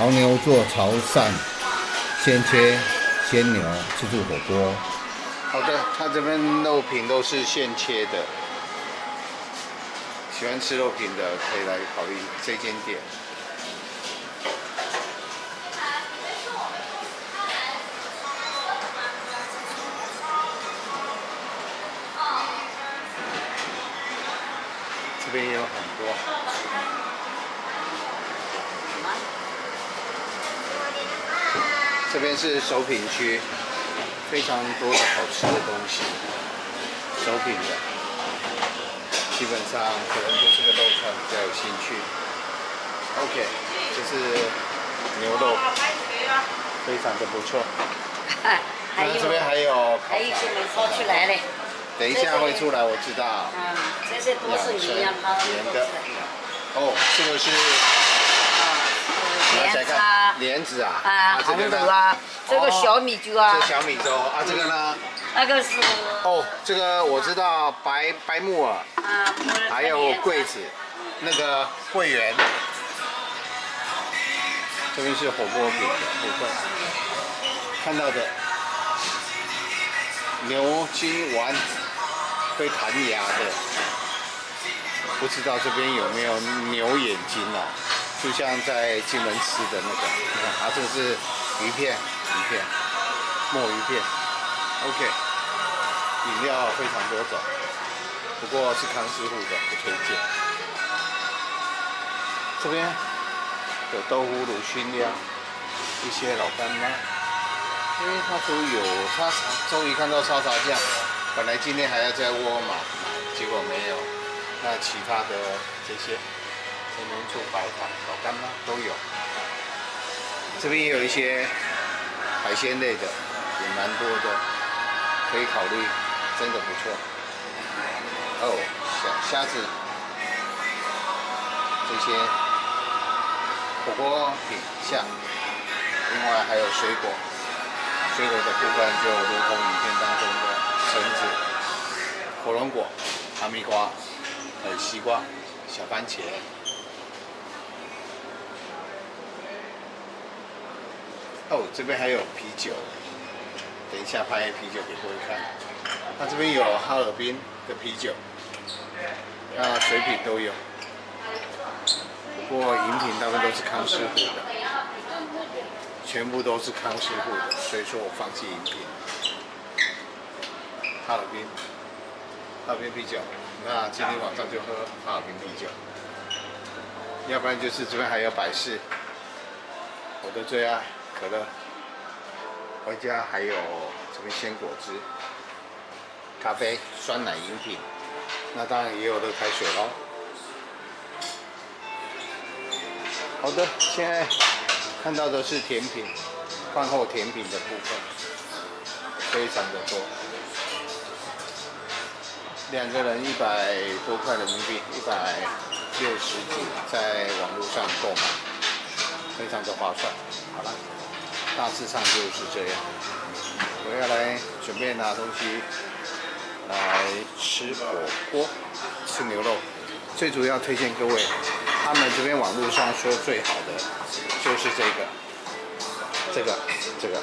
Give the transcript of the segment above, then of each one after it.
潮牛做潮汕鲜切鲜牛自助火锅。好的，它这边肉品都是现切的，喜欢吃肉品的可以来考虑这间店。这边也有很多好吃的。这边是手品区，非常多的好吃的东西，手品的，基本上可能就是个肉串比较有兴趣。OK，这是牛肉，非常的不错。还有这边还有还有一些没烤出来嘞。等一下会出来，我知道。嗯，这些都是营养好的。哦，这个是。莲子啊，莲子啊，啊，红豆啊，这个小米粥啊，这小米粥啊，这个呢？那个是哦，这个我知道，白白木耳，啊，还有桂子，那个桂圆，这边是火锅品的部分，看到的牛筋丸，会弹牙的，不知道这边有没有牛眼睛啊？就像在金门吃的那个，你看，它这是鱼片，鱼片，墨鱼片，OK，饮料非常多种，不过是康师傅的，不推荐。这边有豆腐乳熏料，一些老干妈，因为他都有沙茶，终于看到沙茶酱，本来今天还要在沃尔玛买，结果没有，那其他的这些。天年醋、白糖、老干妈都有，这边也有一些海鲜类的，也蛮多的，可以考虑，真的不错。哦，小虾子，这些火锅品相，另外还有水果，水果的部分就如同影片当中的橙子、火龙果、哈密瓜、有西瓜、小番茄。哦，这边还有啤酒，等一下拍啤酒给各位看。那这边有哈尔滨的啤酒，那水品都有，不过饮品大部分都是康师傅的，全部都是康师傅的，所以说我放弃饮品。哈尔滨，哈尔滨啤酒，那今天晚上就喝哈尔滨啤酒，要不然就是这边还有百事，我的最爱。可乐，回家还有这边鲜果汁、咖啡、酸奶饮品，那当然也有热开水喽。好的，现在看到的是甜品，饭后甜品的部分，非常的多，两个人一百多块人民币，一百六十几，在网络上购买，非常的划算。好了。大致上就是这样。我要来准备拿东西来吃火锅，吃牛肉。最主要推荐各位，他们这边网络上说最好的就是这个，这个，这个，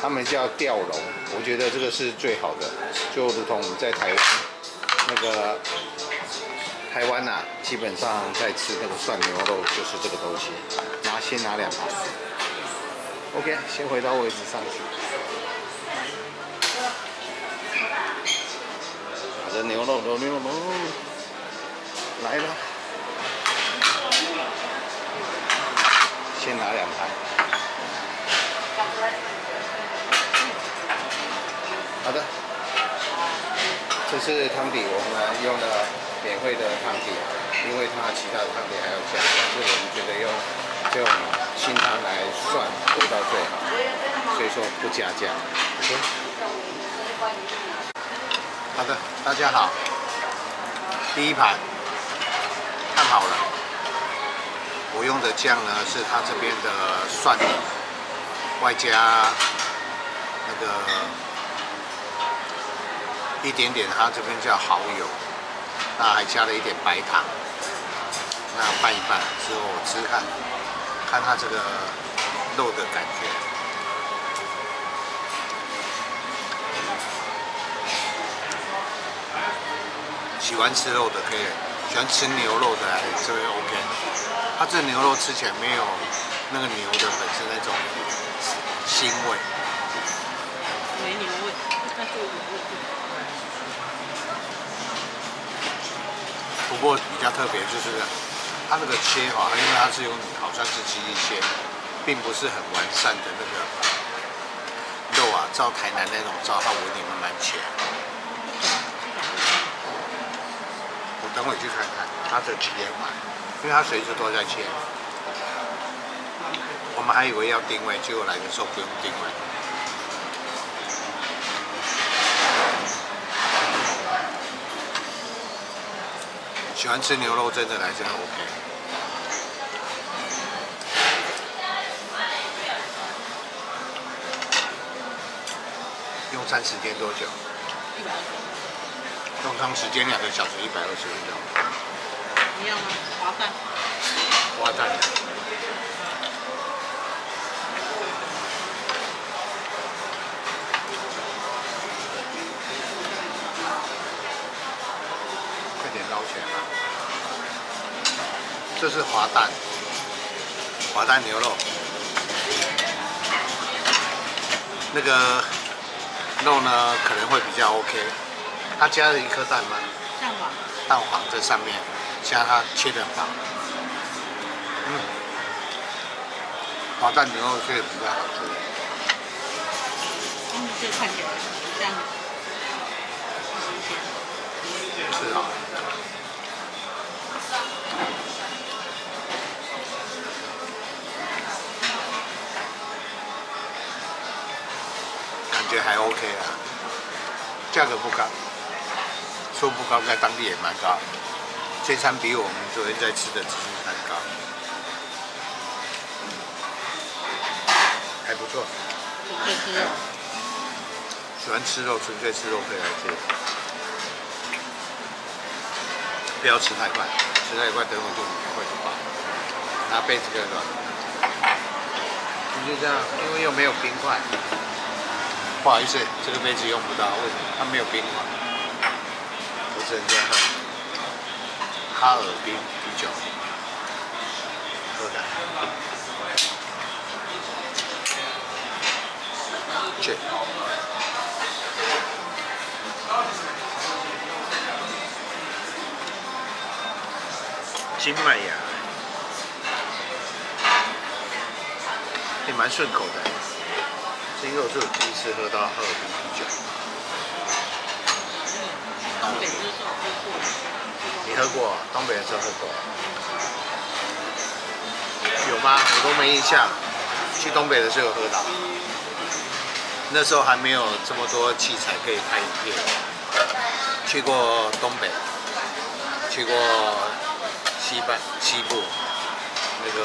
他们叫吊龙，我觉得这个是最好的，就如同我们在台湾那个台湾呐，基本上在吃那个涮牛肉就是这个东西，拿先拿两盘。OK，先回到位置上去。拿着牛肉，牛牛肉，来了。先拿两盘。好的。这是汤底，我们用的免费的汤底，因为它其他的汤底还有加，但是我们觉得用这种。清汤来涮味道最好，所以说不加酱。好的，大家好。第一盘看好了，我用的酱呢是它这边的蒜泥，外加那个一点点它这边叫蚝油，那还加了一点白糖，那拌一拌之后吃看。看它这个肉的感觉。喜欢吃肉的可以，喜欢吃牛肉的来这边 OK。它这牛肉吃起来没有那个牛的本身那种腥味。没牛味。不过比较特别就是它那个切法，因为它是用好像是机器切，并不是很完善的那个肉啊，照台南那种照它纹理慢慢切。我等会去看看它的切法，因为它随时都在切。我们还以为要定位，结果来的时候不用定位。喜欢吃牛肉真的来这 OK。用餐时间多久？一百二十，用餐时间两个小时，一百二十分钟。一样吗？滑蛋。花蛋。快点捞起来吧！这是滑蛋，滑蛋牛肉。那个肉呢，可能会比较 OK。它加了一颗蛋吗？蛋黄。蛋黄在上面，加它切的很薄。嗯，滑蛋牛肉确实比较好吃。嗯，这看起来这样。是啊。感觉还 OK 啊，价格不高，说不高，在当地也蛮高。这餐比我们昨天在吃的自助餐高，还不错。可以吃肉。喜欢吃肉，纯粹吃肉可以来这。不要吃太快，吃太快等会就会就饱。拿杯子给我。你就这样，因为又没有冰块。不好意思，这个杯子用不到，为什么？它没有冰块。我只能这样喝。哈尔滨啤酒，喝的。去。金麦芽，也蛮顺口的。因为我是我第一次喝到哈尔滨啤酒，东北就是这种喝过。你喝过？东北的时候喝过？有吗？我都没印象。去东北的时候有喝到，那时候还没有这么多器材可以拍影片。去过东北，去过西半西部，那个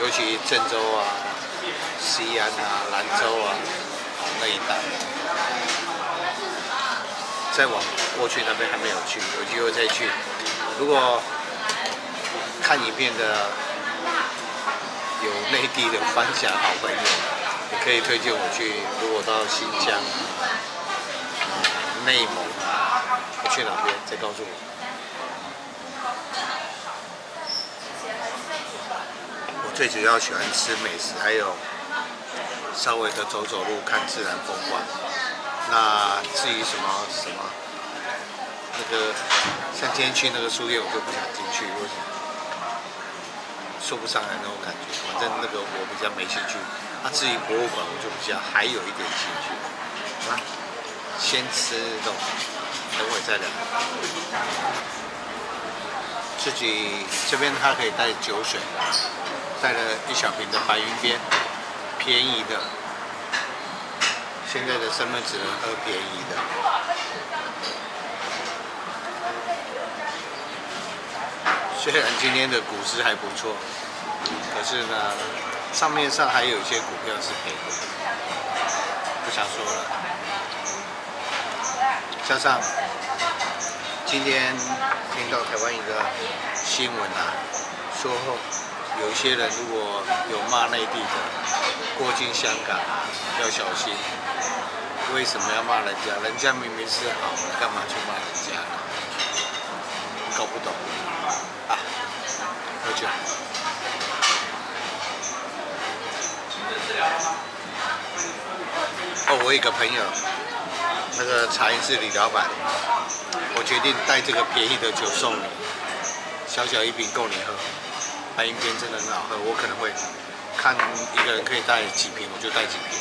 尤其郑州啊、西安啊、兰州啊那一带，再往过去那边还没有去，有机会再去。如果看影片的有内地的番茄好朋友，也可以推荐我去。如果到新疆、内蒙，去哪边再告诉我。我最主要喜欢吃美食，还有稍微的走走路，看自然风光。那至于什么什么，那个像今天去那个书店，我就不想进去，为什么？说不上来那种感觉，反正那个我比较没兴趣。啊，至于博物馆，我就比较还有一点兴趣。啊，先吃肉，等会再聊。自己这边它可以带酒水，带了一小瓶的白云边，便宜的。现在的身份只能喝便宜的。虽然今天的股市还不错，可是呢，上面上还有一些股票是赔的，不想说了。加上今天听到台湾一个新闻啊，说有些人如果有骂内地的过境香港要小心，为什么要骂人家？人家明明是好的，干嘛去骂人家？搞不懂啊！喝酒。哦，我有一个朋友，那个茶颜室李老板，我决定带这个便宜的酒送你，小小一瓶够你喝。白云边真的很好喝，我可能会看一个人可以带几瓶，我就带几瓶。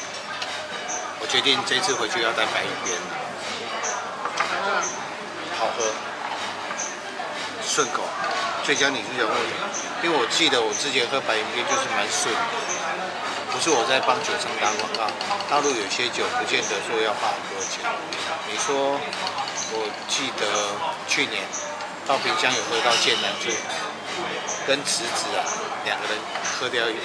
我决定这次回去要带白云边，好喝，顺口，最佳女主角获奖。因为我记得我之前喝白云边就是蛮顺的，不是我在帮酒商打广告。大陆有些酒不见得说要花很多钱。你说，我记得去年到萍乡有喝到剑南醉。跟侄子啊两个人喝掉一壶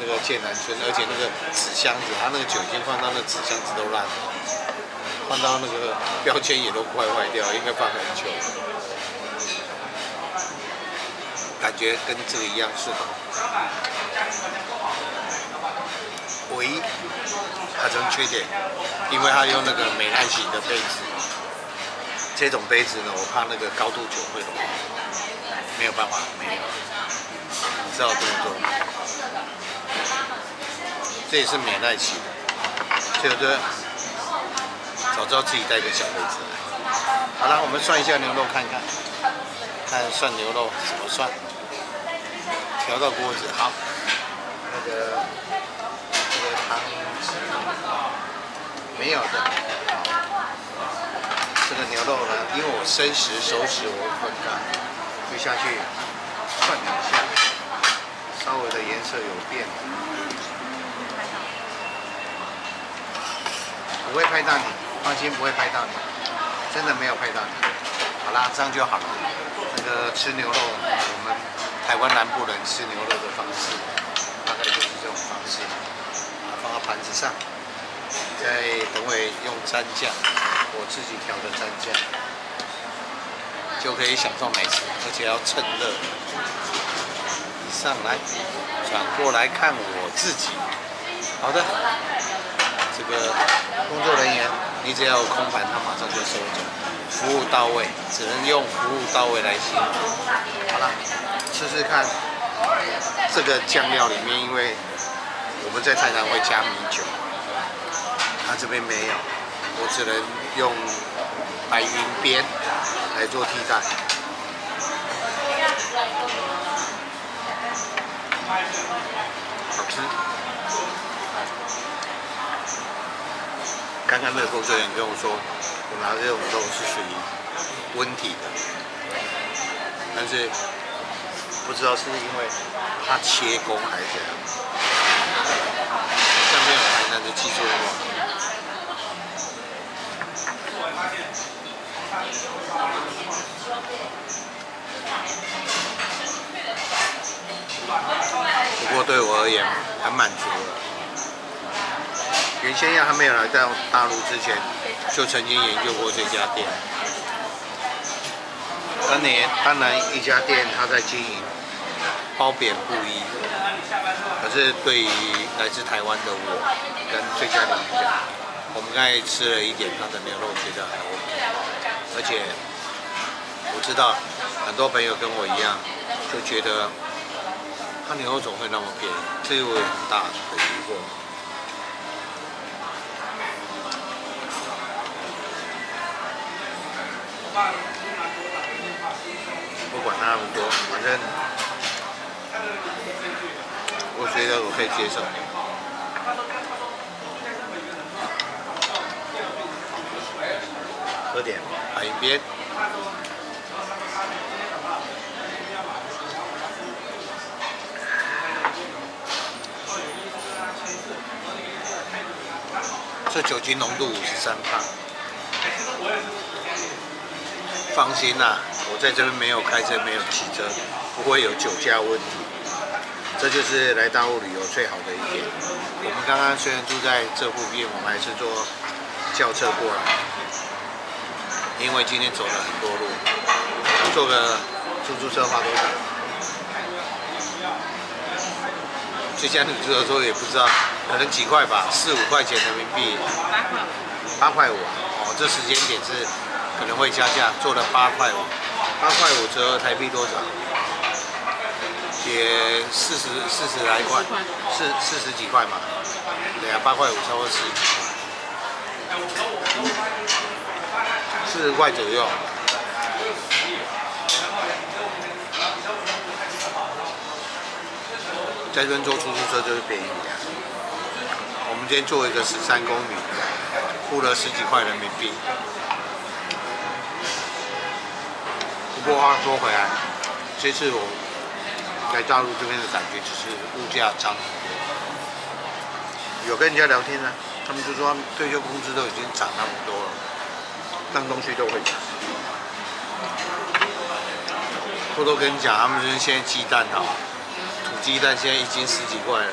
那个剑南春，而且那个纸箱子，他那个酒精放到那纸箱子都烂了，放到那个标签也都快坏掉，应该放很久。感觉跟这个一样顺口。唯一它成缺点，因为它用那个美耐型的杯子，这种杯子呢，我怕那个高度酒会融。没有办法，没有，只好这么做。这也是免耐期的，所以我觉得早知道自己带个小杯子来。好了，我们涮一下牛肉看看，看涮牛肉怎么涮。调到锅子，好，那个这个汤没有的。这个牛肉呢，因为我生食熟食我分开。就下去涮两下，稍微的颜色有变，不会拍到你，放心不会拍到你，真的没有拍到你。好啦，这样就好了。那个吃牛肉，我们台湾南部人吃牛肉的方式，大概就是这种方式，放到盘子上，再等会用蘸酱，我自己调的蘸酱。就可以享受美食，而且要趁热。上来，转过来看我自己。好的，这个工作人员，你只要有空盘，他马上就收走。服务到位，只能用服务到位来形容。好了，试试看。这个酱料里面，因为我们在菜场会加米酒，他这边没有，我只能用白云边。来做替代，好吃。刚刚那个工作人员跟我说，我拿这种肉是属于温体的，但是不知道是因为他切工还是怎样，像没有台南的技术的话。不过对我而言很满足了。原先要还没有来到大陆之前，就曾经研究过这家店。当年当然一家店他在经营，褒贬不一。可是对于来自台湾的我跟这家店讲，我们刚才吃了一点他的牛肉，觉得还 OK。而且我知道很多朋友跟我一样，就觉得他牛肉总会那么便宜？这是我很大的疑惑。不管他那么多，反正我觉得我可以接受。喝点海边。这酒精浓度五十三帕。放心啦，我在这边没有开车，没有骑车，不会有酒驾问题。这就是来大陆旅游最好的一点。我们刚刚虽然住在这附近，我们还是坐轿车过来。因为今天走了很多路，坐个出租车花多少？最佳女主角的时候也不知道，可能几块吧，四五块钱人民币，八块五，哦，这时间点是可能会加价，做了八块五，八块五折台币多少？也四十四十来块，四四十几块嘛。对啊，八块五超过四十几块，四十块左右。在这边坐出租车就是便宜啊。我们今天坐一个十三公里，付了十几块人民币。不过话说回来，这次我在大陆这边的感觉就是物价涨。有跟人家聊天呢、他们就说退休工资都已经涨那么多了，当东西都会涨。偷偷跟你讲，他们就是现在鸡蛋啊，土鸡蛋现在一斤十几块了。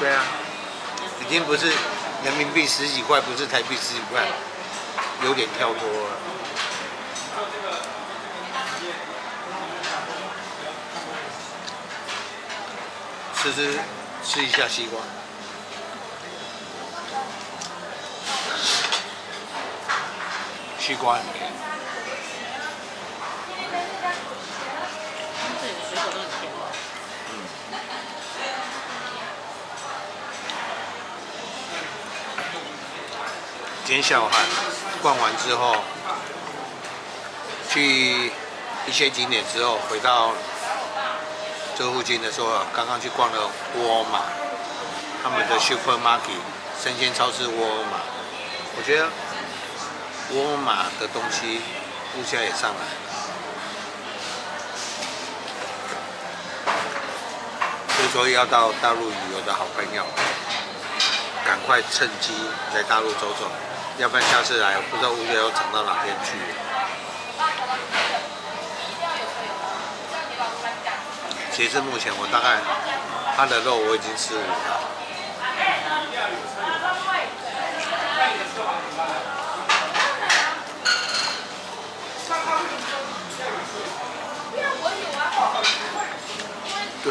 对啊，已经不是人民币十几块，不是台币十几块，有点跳脱了。吃吃吃一下西瓜，西瓜很甜。这里的水果都很甜的。今天下午还逛完之后，去一些景点之后，回到这附近的时候，刚刚去逛了沃尔玛，他们的 supermarket 生鲜超市沃尔玛，我觉得沃尔玛的东西物价也上来了，所以说要到大陆旅游的好朋友，赶快趁机来大陆走走，要不然下次来不知道物价要涨到哪边去。截至目前，我大概它的肉我已经吃五了。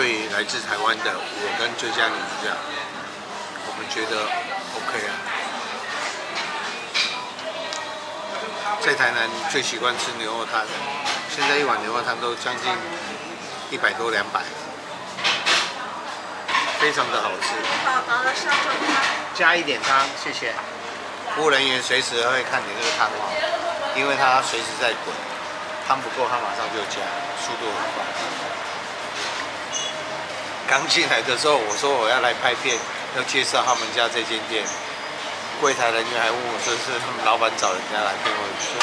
对来自台湾的我跟最佳女主角，我们觉得 OK 啊。在台南最习惯吃牛肉汤，现在一碗牛肉汤都将近一百多两百，非常的好吃。加一点汤，谢谢。服务人员随时会看你这个汤哦，因为它随时在滚，汤不够它马上就加，速度很快。刚进来的时候，我说我要来拍片，要介绍他们家这间店。柜台人员还问我说是他们老板找人家来跟我说，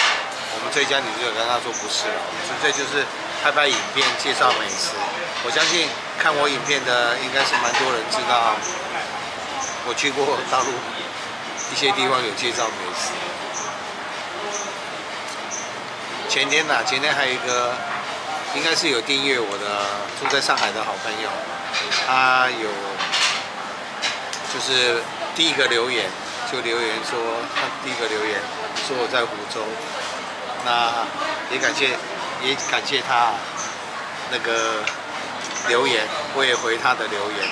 我们这家女主角跟他说不是了，纯粹就是拍拍影片介绍美食。我相信看我影片的应该是蛮多人知道，我去过大陆一些地方有介绍美食。前天呐、前天还有一个应该是有订阅我的住在上海的好朋友，他有就是第一个留言就留言说他第一个留言说我在湖州，那也感谢也感谢他那个留言，我也回他的留言，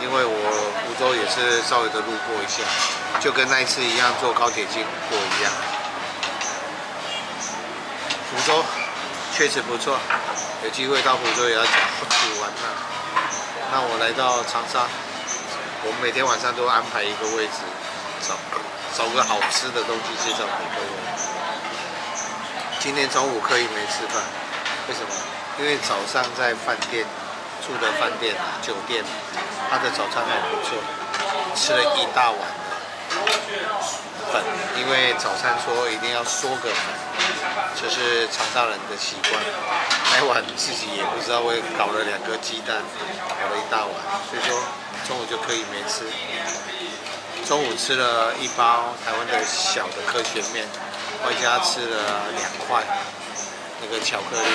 因为我湖州也是稍微的路过一下，就跟那一次一样坐高铁经过一样。湖州确实不错，有机会到湖州也要去玩呐。那我来到长沙，我每天晚上都安排一个位置，找找个好吃的东西介绍给各位。今天中午刻意没吃饭，为什么？因为早上在饭店住的饭店酒店，他的早餐还不错，吃了一大碗粉，因为早餐说一定要嗦个粉，这是长沙人的习惯。那碗自己也不知道，我也搞了两个鸡蛋，搞了一大碗，所以说中午就可以没吃。中午吃了一包台湾的小的科学面，外加吃了两块那个巧克力，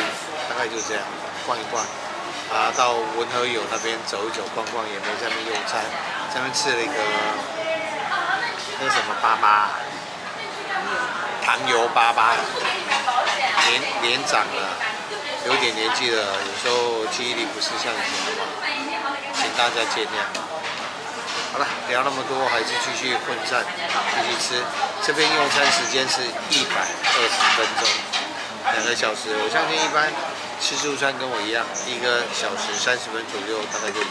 大概就这样逛一逛。啊，到文和友那边走一走逛逛，也没在那边用餐，在那边吃了一个那什么粑粑，糖油粑粑，年年长了，有点年纪了，有时候记忆力不是像以前那么好，请大家见谅。好了，聊那么多，还是继续混战，继续吃。这边用餐时间是一百二十分钟，两个小时。我相信一般吃自助餐跟我一样，一个小时三十分左右，大概就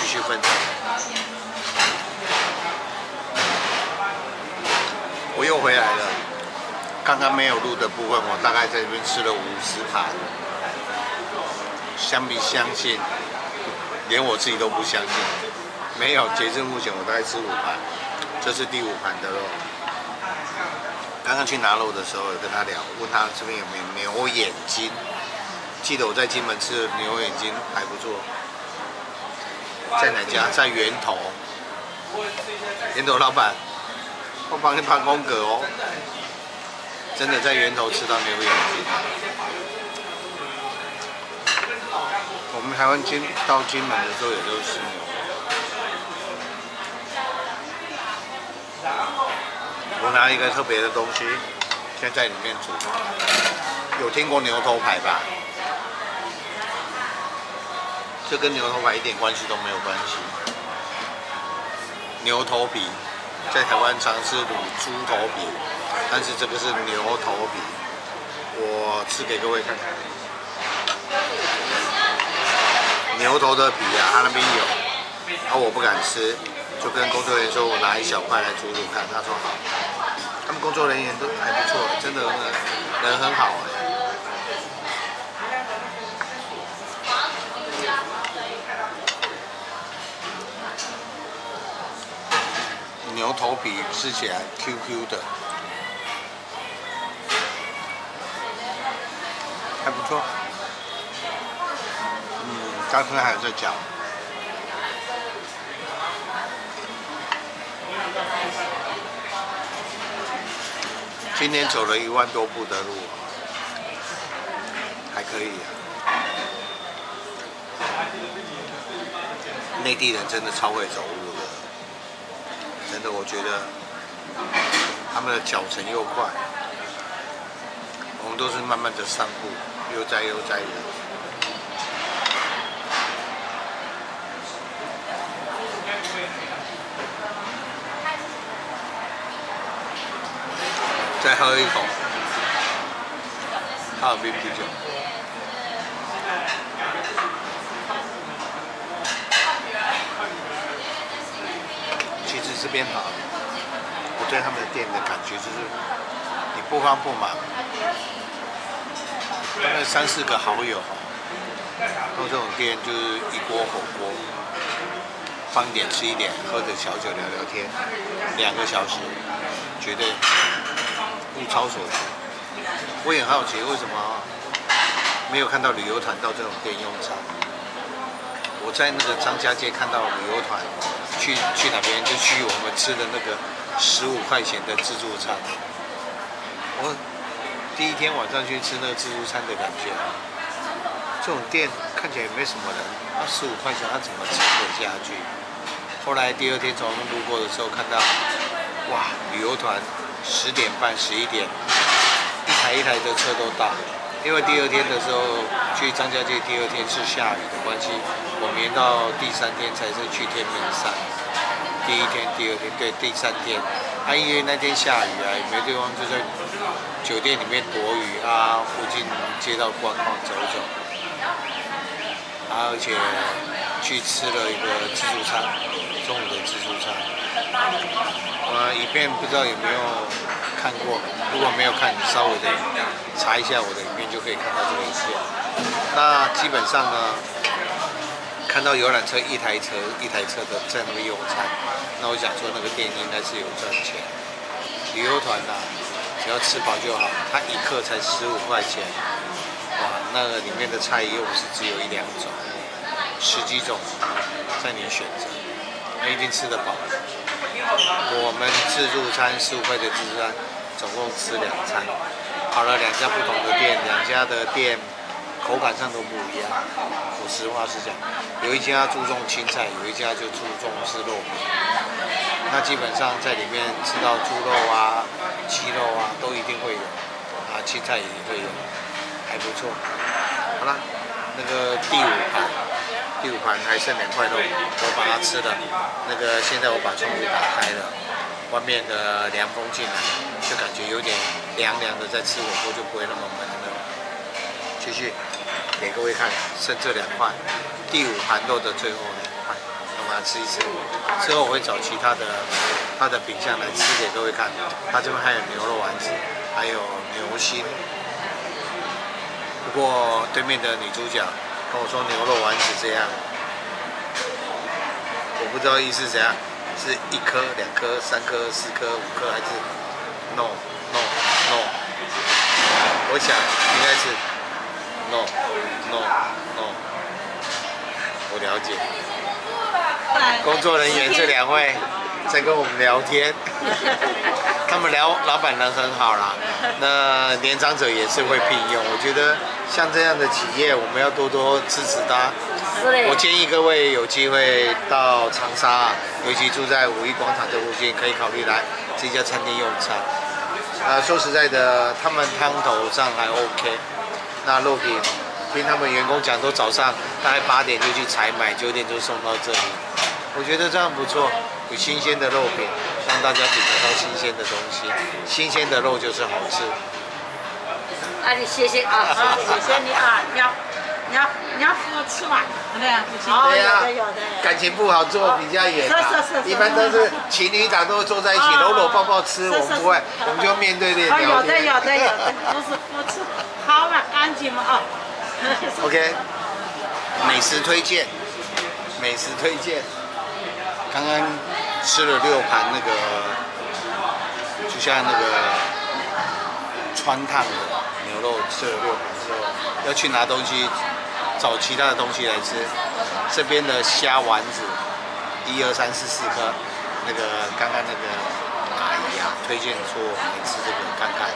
继续混战。又回来了，刚刚没有录的部分，我大概在这边吃了五十盘。相比相信，连我自己都不相信。没有，截至目前我大概吃五盘，这是第五盘的肉。刚刚去拿肉的时候，有跟他聊，问他这边有没有牛眼睛。记得我在金门吃的牛眼睛还不错，在哪家？在源头。源头老板，我帮你办公格哦。真的在源头吃到牛眼睛。我们台湾金到金门的时候也都是牛。我拿一个特别的东西，先在里面煮。有听过牛头牌吧？这跟牛头牌一点关系都没有关系。牛头皮在台湾常吃卤猪头皮，但是这个是牛头皮。我吃给各位看看。牛头的皮啊，他那边有，而我不敢吃。就跟工作人员说，我拿一小块来煮煮看。他说好，他们工作人员都还不错，真的人很好。牛头皮吃起来 Q Q 的，还不错。嗯，刚才还有在讲。今天走了一万多步的路，还可以啊。内地人真的超会走路我觉得他们的脚程又快，我们都是慢慢的散步，悠哉悠哉的。再喝一口哈尔滨啤酒。其实这边哈，我对他们的店的感觉就是，你不慌不忙，大概三四个好友。哈，到这种店就是一锅火锅，放点吃一点，喝着小酒聊聊天，两个小时，绝对。物超所值，我也很好奇为什么没有看到旅游团到这种店用餐。在那个张家界看到旅游团去去哪边就去我们吃的那个十五块钱的自助餐。我第一天晚上去吃那个自助餐的感觉啊，这种店看起来也没什么人，那十五块钱他怎么撑得下去？后来第二天从路过的时候看到，哇，旅游团。十点半、十一点，一台一台的车都到。因为第二天的时候去张家界，第二天是下雨的关系，我们到第三天才是去天明山。第一天、第二天，对，第三天，他因为那天下雨啊，也没地方就在酒店里面躲雨啊，附近街道逛逛走走，而且去吃了一个自助餐，中午的自助餐。呃，影片不知道有没有看过，如果没有看，你稍微的查一下我的影片就可以看到这个影片。那基本上呢，看到游览车一台车一台车的在那边用餐，那我想说那个店应该是有赚钱。旅游团呐，只要吃饱就好，它一客才十五块钱，哇，那个里面的菜又不是只有一两种，十几种在你选择，那一定吃得饱。我们自助餐十五块的自助餐，总共吃两餐，跑了两家不同的店，两家的店口感上都不一样。我实话实讲，有一家注重青菜，有一家就注重是肉。那基本上在里面吃到猪肉啊、鸡肉啊，都一定会有，啊青菜也会有，还不错。好了，那个第五盘，第五盘还剩两块肉，我把它吃了。那个现在我把窗户打开了，外面的凉风进来，就感觉有点凉凉的，在吃火锅就不会那么闷了。继续给各位看，剩这两块，第五盘肉的最后两块，我把它吃一吃。之后我会找其他的它的品相来吃给各位看。它这边还有牛肉丸子，还有牛心。不过对面的女主角跟我说牛肉丸子这样，我不知道意思怎样，是一颗、两颗、三颗、四颗、五颗，还是 no no no？我想应该是 no no no。我了解。工作人员这两位在跟我们聊天，他们聊老板人很好啦。那年长者也是会聘用，我觉得像这样的企业，我们要多多支持他。我。建议各位有机会到长沙啊，尤其住在五一广场这附近，可以考虑来这家餐厅用餐。啊，说实在的，他们汤头上还 OK，那肉品听他们员工讲，都早上大概八点就去采买，九点就送到这里。我觉得这样不错，有新鲜的肉品，让大家品尝到新鲜的东西。新鲜的肉就是好吃。啊，你谢谢啊，谢谢你啊，你要你要你要扶吃嘛，对呀、有的有的。感情不好坐比较远、啊，是是是是。一般都是情侣档都会坐在一起，哦搂搂抱抱吃，我们不会，我们就面对面哦，聊有的天。有的有的，不是扶持，好嘛，干净嘛啊。OK，美食推荐，美食推荐。刚刚吃了六盘那个，就像那个川烫的。牛肉，吃了六盘之后，要去拿东西，找其他的东西来吃。这边的虾丸子，一二三四四颗，那个刚刚那个阿姨啊，推荐说我们吃这个看看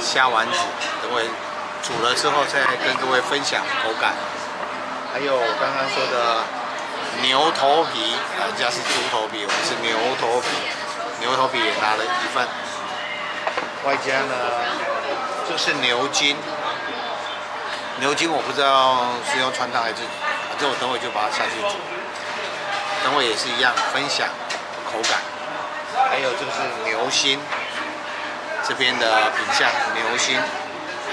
虾丸子，等会煮了之后再跟各位分享口感。还有刚刚说的牛头皮，人家是猪头皮，我们是牛头皮，牛头皮也拿了一份，外加呢这是牛筋，牛筋我不知道是用穿烫还是，反正我等会就把它下去煮，等会也是一样分享口感。还有这个是牛心，这边的品相牛心，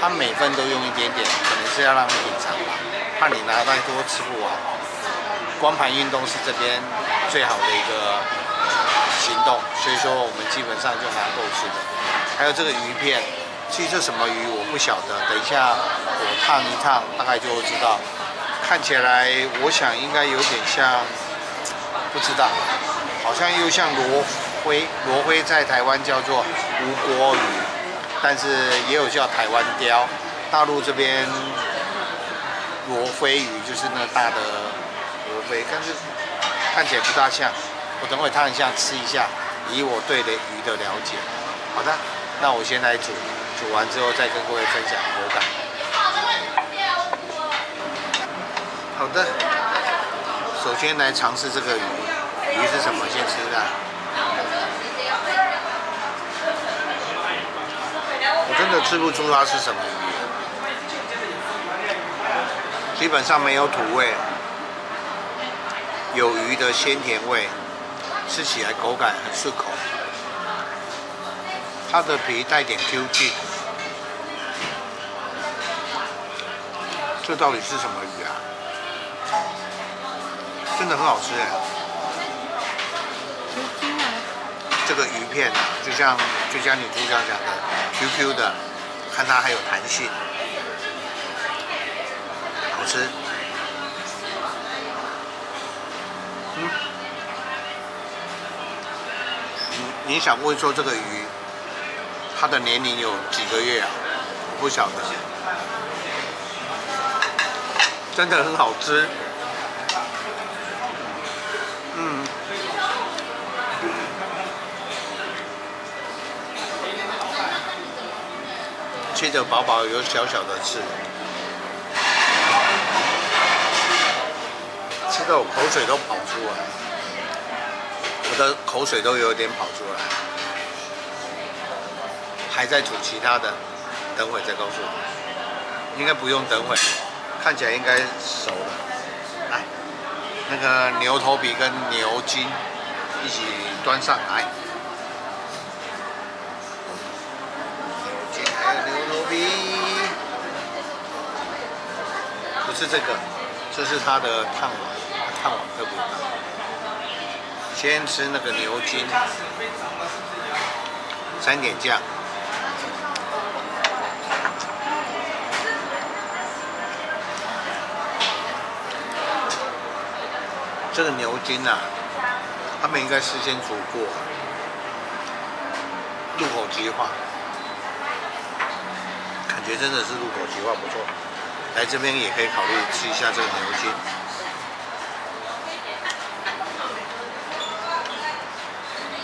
它每份都用一点点，可能是要让你品尝吧，怕你拿太多吃不完。光盘运动是这边最好的一个行动，所以说我们基本上就拿够吃的。还有这个鱼片，其实什么鱼我不晓得，等一下我烫一烫，大概就知道。看起来我想应该有点像，不知道，好像又像罗灰，罗灰在台湾叫做无锅鱼，但是也有叫台湾鲷，大陆这边罗非鱼就是那大的罗非，但是看起来不大像。我等会烫一下吃一下，以我对的鱼的了解。好的，那我先来煮，煮完之后再跟各位分享口感。好的，首先来尝试这个鱼，鱼是什么？先吃的。我真的吃不出它是什么鱼，基本上没有土味，有鱼的鲜甜味，吃起来口感很顺口。它的皮带点 Q 劲，这到底是什么鱼啊？真的很好吃哎！这个鱼片啊，就像就像你主角讲的，QQ 的，看它还有弹性，好吃。嗯，你你想问说这个鱼，它的年龄有几个月啊？不晓得，真的很好吃。嗯。切得薄薄有小小的刺，吃的我口水都跑出来，我的口水都有点跑出来，还在煮其他的，等会再告诉你。应该不用等会，看起来应该熟了。来，那个牛头皮跟牛筋一起端上来。牛筋还有牛头皮，不是这个，这是它的炭碗，它炭碗特别大。先吃那个牛筋，沾点酱。这个牛筋啊，他们应该事先煮过，入口即化，感觉真的是入口即化，不错。来这边也可以考虑吃一下这个牛筋，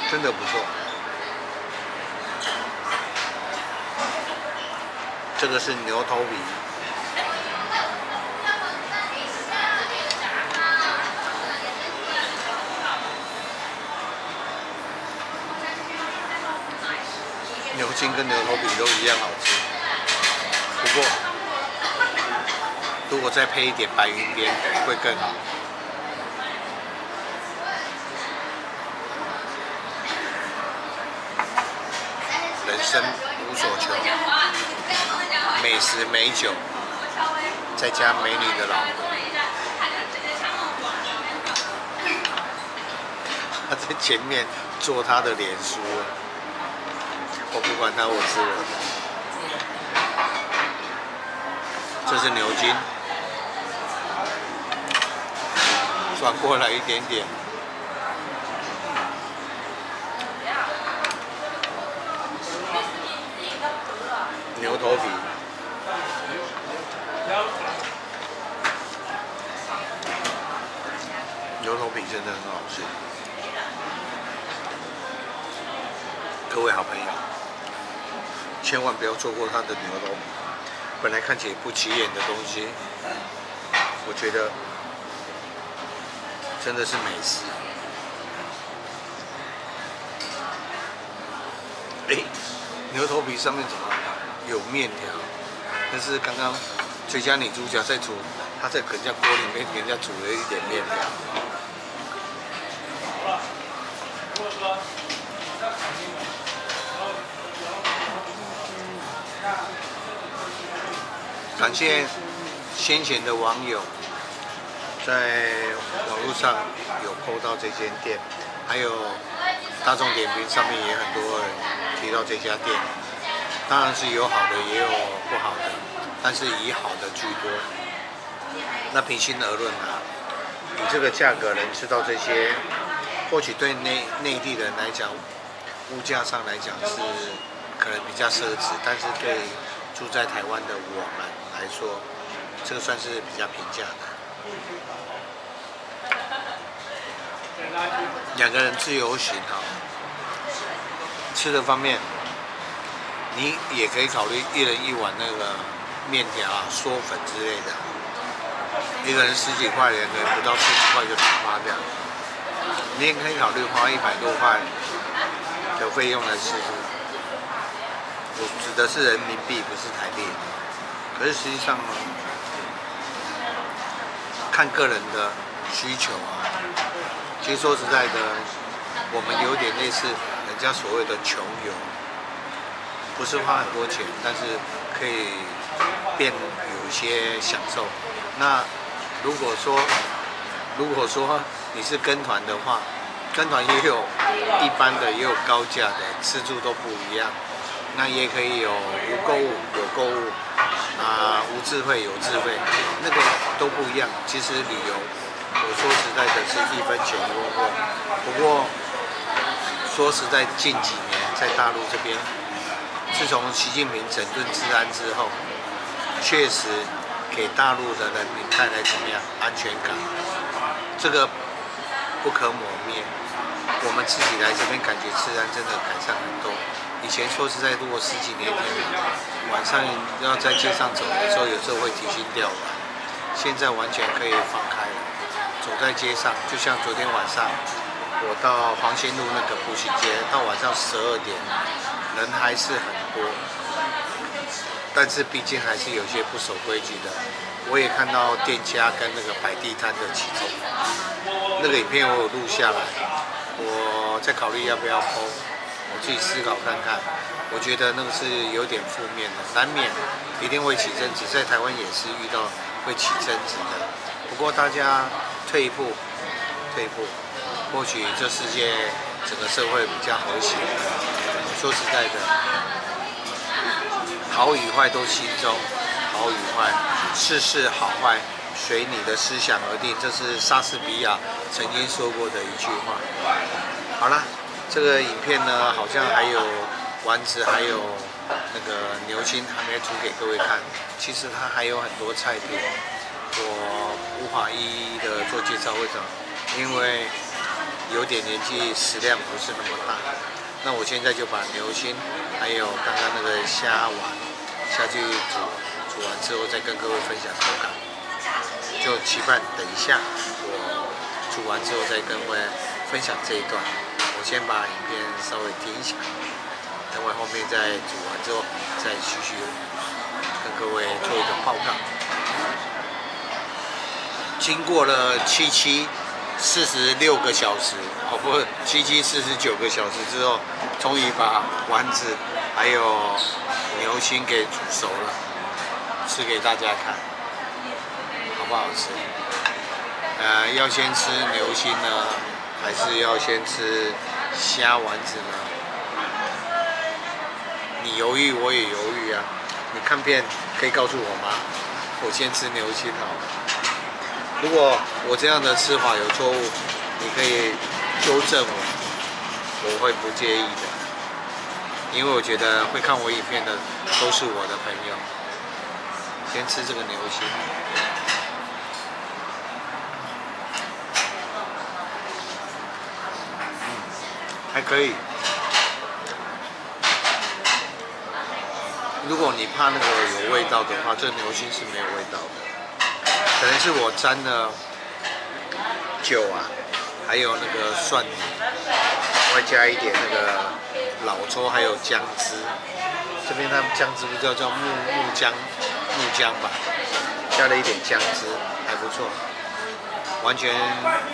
真的不错。这个是牛头皮。牛筋跟牛头皮都一样好吃，不过如果再配一点白云边会更好。人生无所求，美食美酒，再加美女的老婆。他在前面做他的脸书。不管它，我吃了。这是牛筋，转过来一点点。牛头皮，牛头皮真的很好吃。各位好朋友。千万不要错过它的牛肉，本来看起来不起眼的东西，我觉得真的是美食。哎，牛头皮上面怎么有面条？但是刚刚最佳女主角在煮，她在人家锅里面给人家煮了一点面条。感谢先前的网友在网络上有 PO 到这间店，还有大众点评上面也很多人提到这家店，当然是有好的也有不好的，但是以好的居多。那平心而论啊，以这个价格能吃到这些，或许对内内地人来讲，物价上来讲是可能比较奢侈，但是对住在台湾的我们。来说，这个算是比较平价的。两个人自由行哈，吃的方面，你也可以考虑一人一碗那个面条啊、嗦粉之类的，一个人十几块，两个人不到四十块就打发掉。你也可以考虑花一百多块的费用来吃。我指的是人民币，不是台币。可是实际上，看个人的需求啊。其实说实在的，我们有点类似人家所谓的穷游，不是花很多钱，但是可以变有些享受。那如果说，如果说你是跟团的话，跟团也有一般的，也有高价的，吃住都不一样。那也可以有无购物，有购物。啊，无智慧有智慧，那个都不一样。其实旅游，我说实在的，是一分钱一分货。不过说实在，近几年在大陆这边，自从习近平整顿治安之后，确实给大陆的人民带来怎么样安全感？这个不可磨灭。我们自己来这边，感觉治安真的改善很多。以前说实在，如果十几年前晚上要在街上走的时候，有时候会提心吊胆。现在完全可以放开了，走在街上，就像昨天晚上我到黄兴路那个步行街，到晚上十二点，人还是很多。但是毕竟还是有些不守规矩的。我也看到店家跟那个摆地摊的起冲那个影片我有录下来，我在考虑要不要 PO，我自己思考看看。我觉得那个是有点负面的，难免一定会起争执，在台湾也是遇到会起争执的。不过大家退一步，退一步，或许这世界整个社会比较和谐。说实在的，好与坏都心中，好与坏，事事好坏随你的思想而定，这是莎士比亚曾经说过的一句话。好了，这个影片呢，好像还有。丸子还有那个牛筋还没煮给各位看，其实它还有很多菜品，我无法一一的做介绍。为什么？因为有点年纪，食量不是那么大。那我现在就把牛筋还有刚刚那个虾丸下去煮，煮完之后再跟各位分享口感。就期盼等一下我煮完之后再跟各位分享这一段。我先把影片稍微停一下。等会后面再煮完之后，再继续跟各位做一个报告。经过了七七四十六个小时，哦不，七七四十九个小时之后，终于把丸子还有牛心给煮熟了，吃给大家看，好不好吃？呃，要先吃牛心呢，还是要先吃虾丸子呢？你犹豫，我也犹豫啊！你看片可以告诉我吗？我先吃牛心好。如果我这样的吃法有错误，你可以纠正我，我会不介意的。因为我觉得会看我影片的都是我的朋友。先吃这个牛心，还可以。如果你怕那个有味道的话，这牛心是没有味道的。可能是我沾了酒啊，还有那个蒜泥，外加一点那个老抽，还有姜汁。这边他们姜汁不叫叫木木姜木姜吧？加了一点姜汁，还不错，完全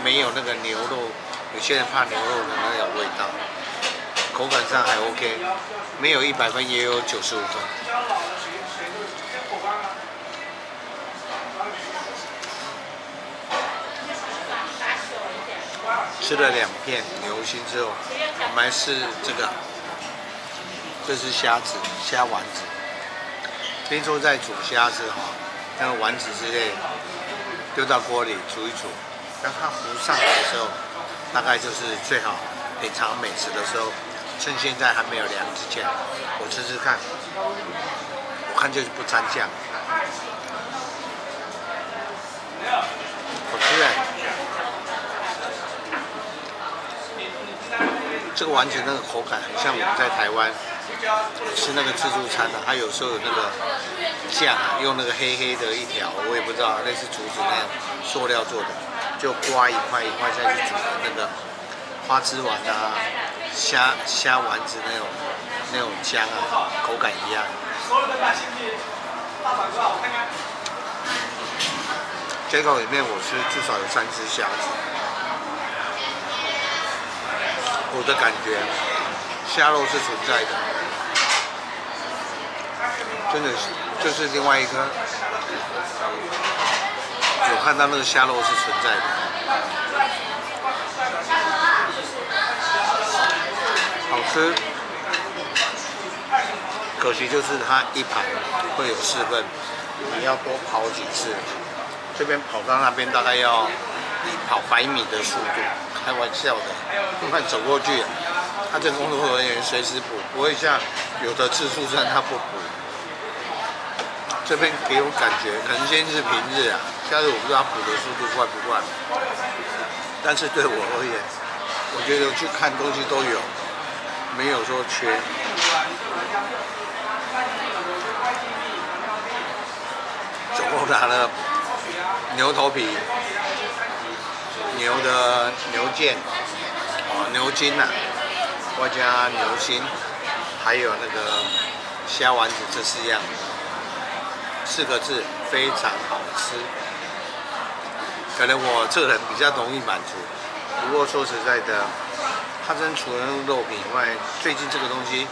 没有那个牛肉。有些人怕牛肉的那有味道。口感上还 OK，没有一百分也有九十五分。吃了两片牛心之后，我们来试这个，这是虾子，虾丸子。听说在煮虾子哈，那个丸子之类丢到锅里煮一煮，让它浮上来的时候，大概就是最好品尝美食的时候。趁现在还没有凉之前，我吃吃看。我看就是不沾酱。好吃哎！这个完全那个口感很像我们在台湾吃那个自助餐的，它有时候有那个酱啊用那个黑黑的一条，我也不知道类似竹子那样塑料做的，就刮一块一块下去煮的那个花枝丸啊。虾虾丸子那种那种姜啊，口感一样。这口里面我吃至少有三只虾子，我的感觉虾肉是存在的，真的是就是另外一颗，有看到那个虾肉是存在的。好吃，可惜就是它一盘会有四份，你要多跑几次。这边跑到那边大概要跑百米的速度，开玩笑的。慢慢走过去，他这工作人员随时补，不会像有的自助餐他不补。这边给我感觉，可能今天是平日啊，下次我不知道补的速度快不快。但是对我而言，我觉得去看东西都有。没有说缺。总共拿了牛头皮、牛的牛腱、哦牛筋呐，外加牛心，还有那个虾丸子这四样，四个字，非常好吃。可能我这个人比较容易满足，不过说实在的，它真除了肉饼以外，最近这个东西，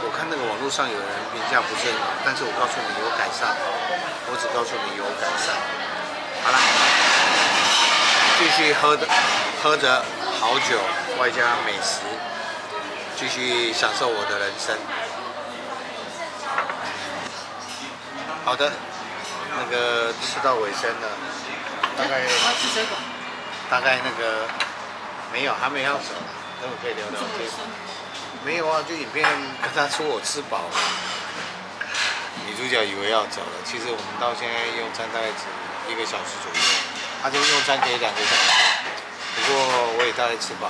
我看那个网络上有人评价不是很好，但是我告诉你有改善，我只告诉你有改善。好了，继续喝的喝着好酒，外加美食，继续享受我的人生。好的，那个吃到尾声了，大概我要吃水果。大概那个没有，还没要走，等会可以聊聊天。没有啊，就影片跟他说我吃饱了，女主角以为要走了，其实我们到现在用餐大概只一个小时左右，他就用餐可以两个小时，不过我也大概吃饱，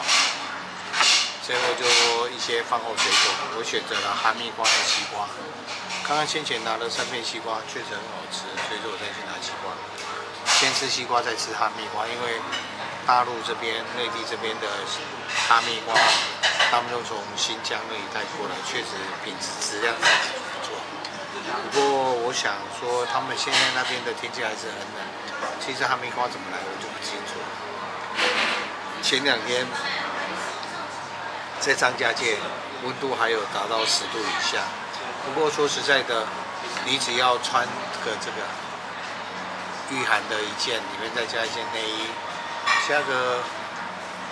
最后就一些饭后水果，我选择了哈密瓜和西瓜。刚刚先前拿了三片西瓜，确实很好吃，所以说我再去拿西瓜。先吃西瓜，再吃哈密瓜，因为大陆这边、内地这边的哈密瓜，他们都从新疆那一带过来，确实品质质量还是不错。不过我想说，他们现在那边的天气还是很冷，其实哈密瓜怎么来我就不清楚。前两天在张家界，温度还有达到十度以下。不过说实在的，你只要穿个这个御寒的一件，里面再加一件内衣，加个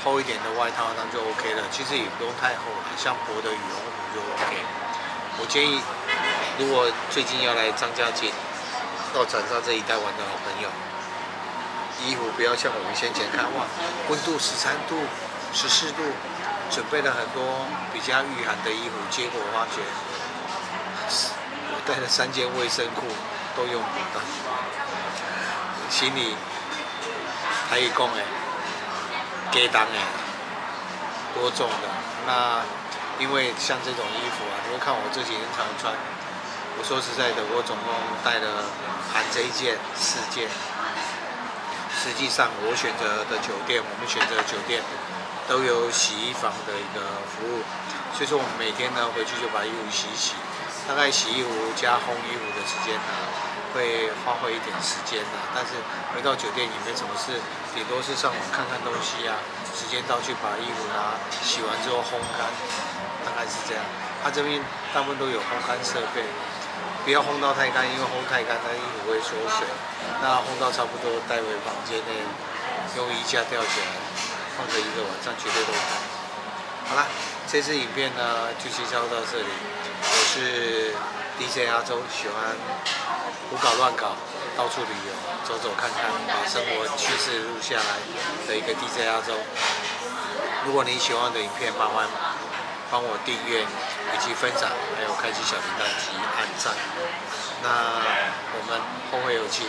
厚一点的外套，那就 OK 了。其实也不用太厚了，像薄的羽绒服就 OK。我建议，如果最近要来张家界到长沙这一带玩的好朋友，衣服不要像我们先前看哇，温度十三度、十四度，准备了很多比较御寒的衣服，结果发觉。我带了三件卫生裤，都用不到。行李还一共哎，给当哎，多重的？那因为像这种衣服啊，你会看我这几天常穿。我说实在的，我总共带了含这一件四件。实际上我选择的酒店，我们选择的酒店都有洗衣房的一个服务，所以说我们每天呢回去就把衣服洗洗。大概洗衣服加烘衣服的时间呢，会花费一点时间的。但是回到酒店也没什么事，顶多是上网看看东西啊。时间到去把衣服拿洗完之后烘干，大概是这样。它这边大部分都有烘干设备，不要烘到太干，因为烘太干它衣服会缩水。那烘到差不多带回房间内，用衣架吊起来，放着一个晚上绝对都干。好了，这次影片呢就介绍到这里。我是 DJ 阿周，喜欢胡搞乱搞，到处旅游，走走看看，把生活趣事录下来的一个 DJ 阿周。如果你喜欢的影片，麻烦帮我订阅以及分享，还有开启小铃铛及按赞。那我们后会有期。